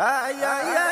Ay, ay, ay.